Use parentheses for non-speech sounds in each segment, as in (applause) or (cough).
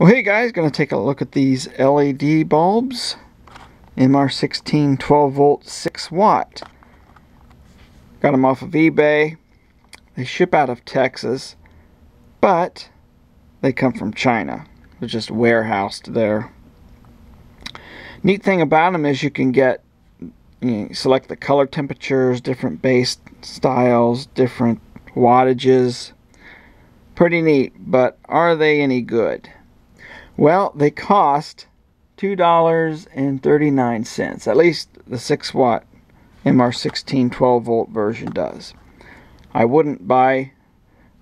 Well, hey guys, going to take a look at these LED bulbs. MR16 12 volt 6 watt. Got them off of eBay. They ship out of Texas, but they come from China. They're just warehoused there. Neat thing about them is you can get, you know, select the color temperatures, different base styles, different wattages. Pretty neat, but are they any good? Well, they cost $2.39. At least the 6 watt MR16 12 volt version does. I wouldn't buy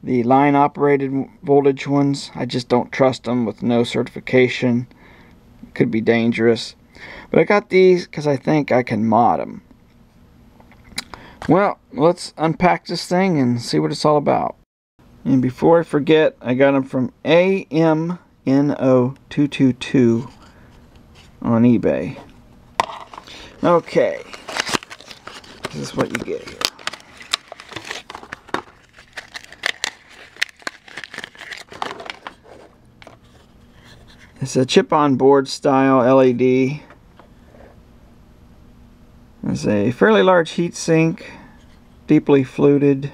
the line operated voltage ones. I just don't trust them with no certification. Could be dangerous. But I got these because I think I can mod them. Well, let's unpack this thing and see what it's all about. And before I forget, I got them from AM NO222 on eBay. Okay, this is what you get here. It's a chip-on board style LED. It's a fairly large heat sink, deeply fluted.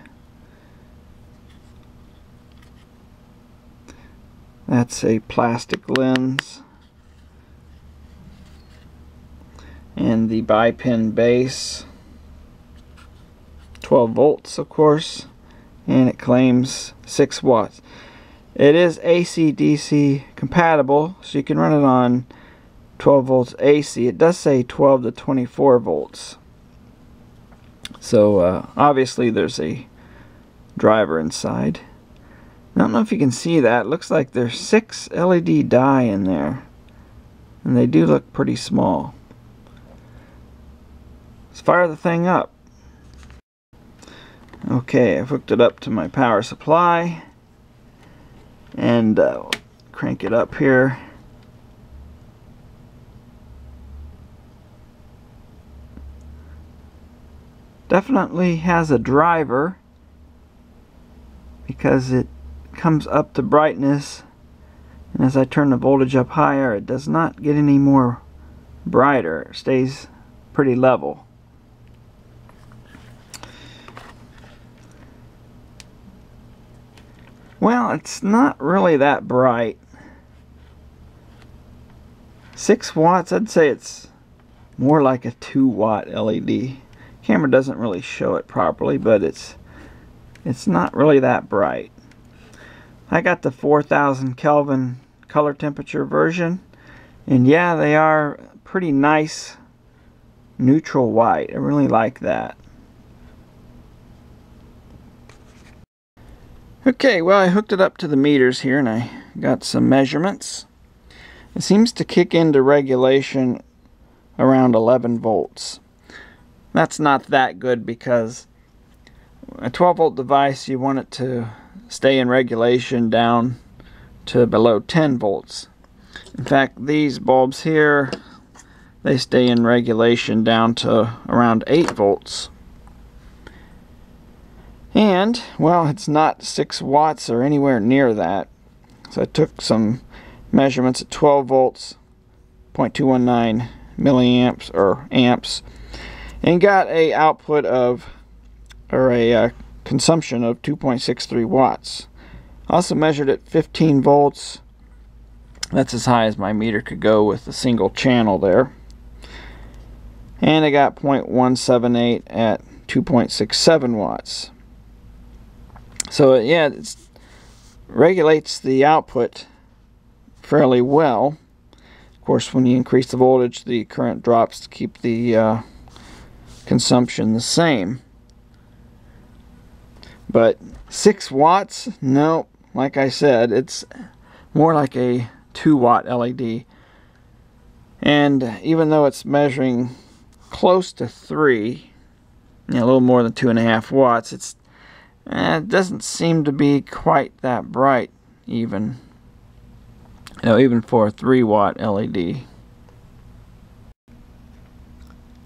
That's a plastic lens. And the bi-pin base. 12 volts, of course. And it claims 6 watts. It is AC-DC compatible, so you can run it on 12 volts AC. It does say 12 to 24 volts. So uh, obviously there's a driver inside. I don't know if you can see that. It looks like there's six LED die in there. And they do look pretty small. Let's fire the thing up. Okay, I've hooked it up to my power supply. And uh, crank it up here. Definitely has a driver because it comes up to brightness and as I turn the voltage up higher it does not get any more brighter. It stays pretty level. Well it's not really that bright. 6 watts I'd say it's more like a 2 watt LED camera doesn't really show it properly but it's it's not really that bright I got the 4000 Kelvin color temperature version. And yeah they are pretty nice neutral white. I really like that. Okay well I hooked it up to the meters here and I got some measurements. It seems to kick into regulation around 11 volts. That's not that good because a 12 volt device you want it to stay in regulation down to below 10 volts. In fact, these bulbs here, they stay in regulation down to around 8 volts. And, well, it's not 6 watts or anywhere near that. So I took some measurements at 12 volts, 0.219 milliamps or amps, and got a output of, or a uh, consumption of 2.63 watts. Also measured at 15 volts. That's as high as my meter could go with a single channel there. And I got 0.178 at 2.67 watts. So yeah, it regulates the output fairly well. Of course, when you increase the voltage, the current drops to keep the uh, consumption the same. But 6 watts, no, like I said, it's more like a 2 watt LED. And even though it's measuring close to 3, you know, a little more than 2.5 watts, it's, eh, it doesn't seem to be quite that bright even. You know, even for a 3 watt LED.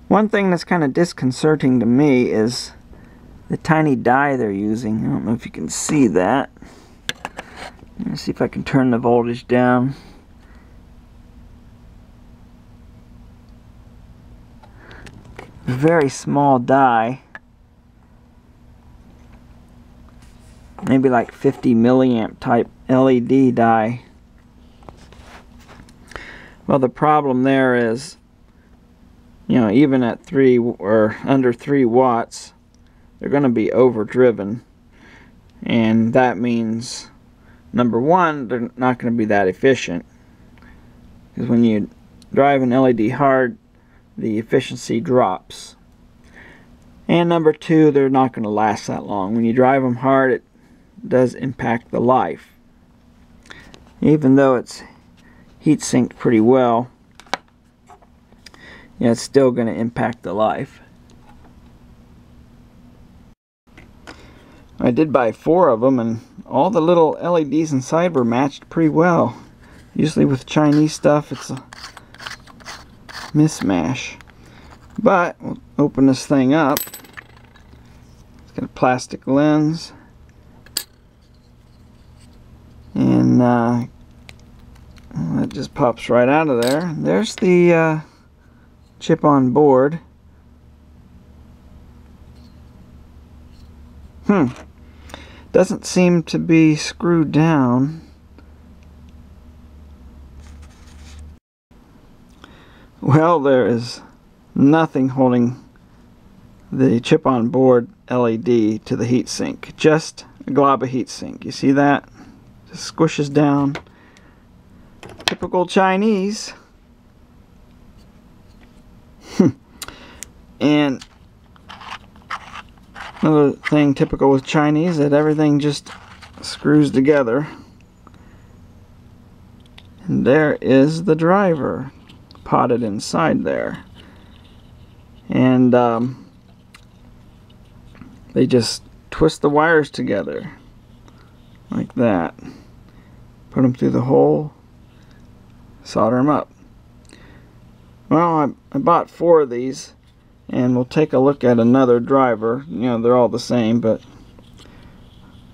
One thing that's kind of disconcerting to me is the tiny die they're using. I don't know if you can see that. Let's see if I can turn the voltage down. Very small die. Maybe like 50 milliamp type LED die. Well, the problem there is, you know, even at 3 or under 3 watts, they're going to be overdriven. And that means number one, they're not going to be that efficient. Because when you drive an LED hard, the efficiency drops. And number two, they're not going to last that long. When you drive them hard, it does impact the life. Even though it's heat sinked pretty well, yeah, it's still going to impact the life. I did buy four of them and all the little LEDs inside were matched pretty well. Usually with Chinese stuff it's a mismatch. But we'll open this thing up. It's got a plastic lens. And uh, it just pops right out of there. There's the uh, chip on board. Hmm doesn't seem to be screwed down. Well, there is nothing holding the chip on board LED to the heatsink. Just a glob of heatsink. You see that? Just squishes down. Typical Chinese. (laughs) and Another thing typical with Chinese that everything just screws together. And there is the driver potted inside there. And um, they just twist the wires together like that. Put them through the hole, solder them up. Well, I, I bought four of these and we'll take a look at another driver. You know they're all the same but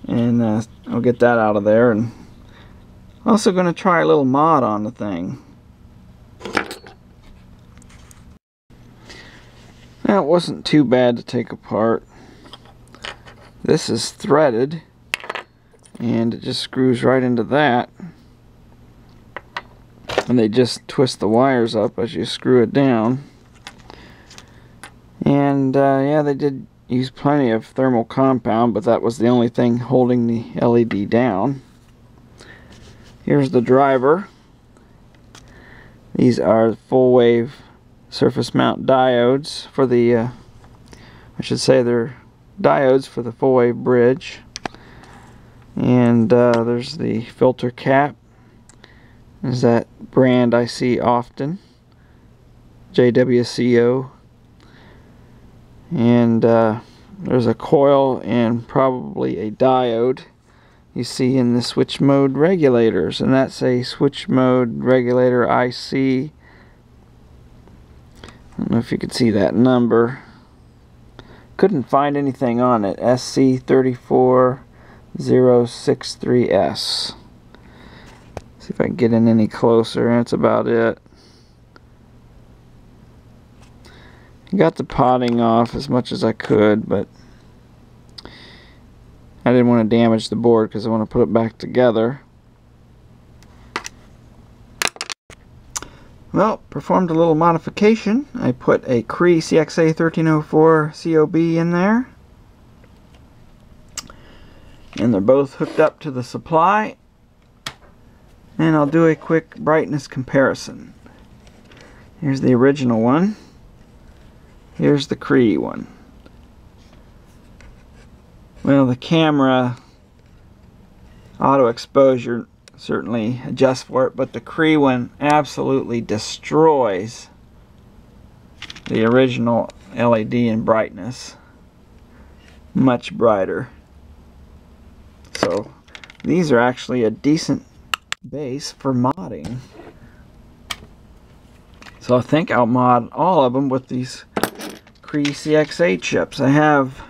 and uh, I'll get that out of there and also going to try a little mod on the thing. That wasn't too bad to take apart. This is threaded and it just screws right into that. And they just twist the wires up as you screw it down and uh, yeah, they did use plenty of thermal compound, but that was the only thing holding the LED down. Here's the driver. These are full wave surface mount diodes for the, uh, I should say they're diodes for the full wave bridge. And uh, there's the filter cap. Is that brand I see often. JWCO and uh, there's a coil and probably a diode you see in the switch mode regulators. And that's a switch mode regulator IC I don't know if you could see that number. Couldn't find anything on it. SC34063S see if I can get in any closer. And that's about it Got the potting off as much as I could, but I didn't want to damage the board because I want to put it back together. Well, performed a little modification. I put a Cree CXA 1304 COB in there. And they're both hooked up to the supply. And I'll do a quick brightness comparison. Here's the original one. Here's the Cree one. Well, the camera auto exposure certainly adjusts for it, but the Cree one absolutely destroys the original LED in brightness. Much brighter. So these are actually a decent base for modding. So I think I'll mod all of them with these Cree CXA chips. I have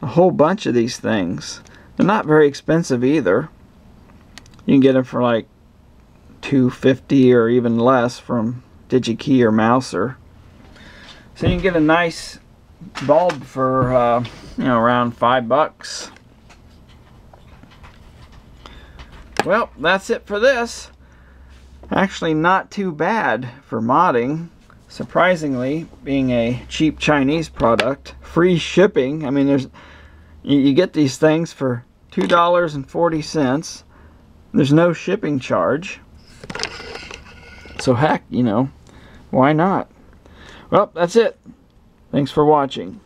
a whole bunch of these things. They're not very expensive either. You can get them for like 250 or even less from DigiKey or Mouser. So you can get a nice bulb for uh, you know around five bucks. Well, that's it for this. Actually not too bad for modding. Surprisingly, being a cheap Chinese product, free shipping. I mean, there's you, get these things for two dollars and forty cents. There's no shipping charge. So heck, you know, why not? Well, that's it. Thanks for watching.